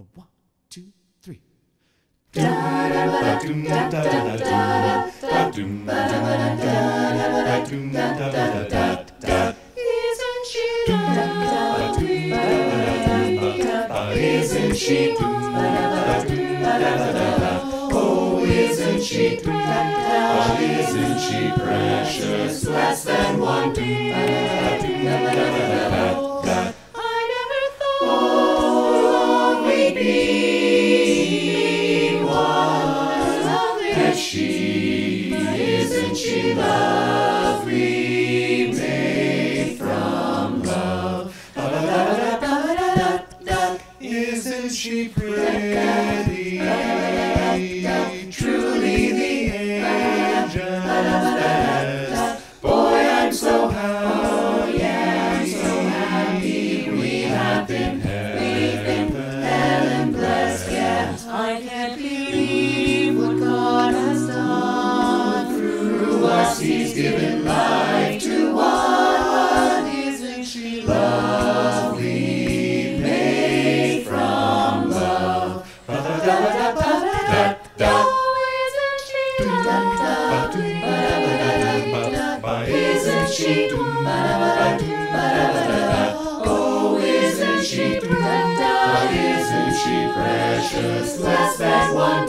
A one, two, three. Isn't she lovely? Isn't she Oh, isn't she Oh, isn't she precious? Less than one she lovely? Made from love. Isn't she pretty? Given life to one. Isn't she lovely? Made from love. Oh, isn't she lovely? Isn't she Oh, isn't she Isn't she precious? Less than one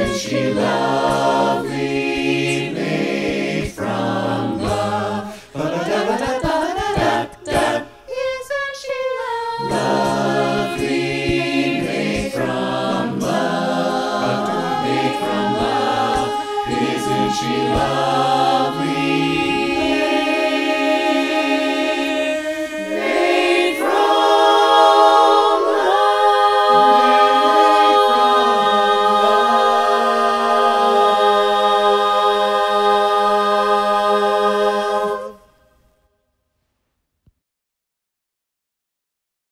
isn't she lovely? Made from love. Isn't she lovely? Made from love. Made from love. Isn't she lovely?